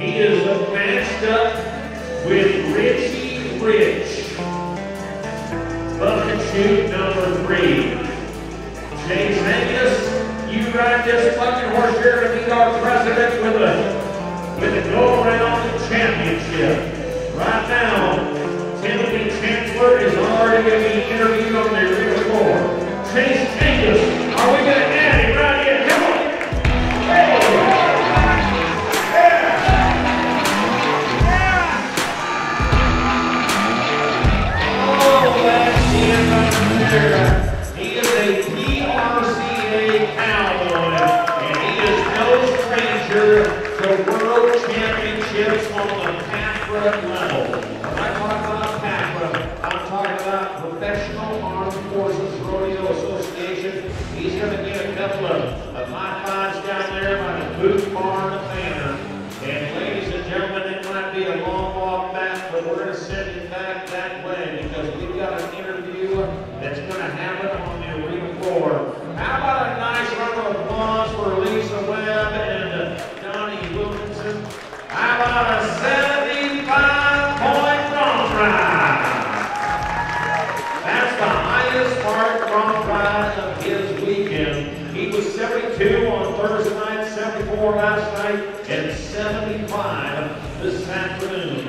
He is matched up with Richie Rich. Bucket chute number three. Jace Angus, you ride this fucking horse here to meet our president with a we're going to send him back but we're ascending back that way because we've got an that's going to happen on the arena floor. How about a nice round of applause for Lisa Webb and uh, Donnie Wilkinson? How about a 75 point bronze prize? That's the highest mark bronze prize of his weekend. He was 72 on Thursday night, 74 last night, and 75 this afternoon.